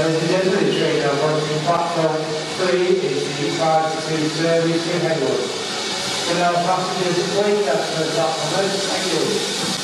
Ladies and gentlemen, the train now approaching platform 3 is the 5 to service to Heywood. Can now passengers wait at the platform? Thank you.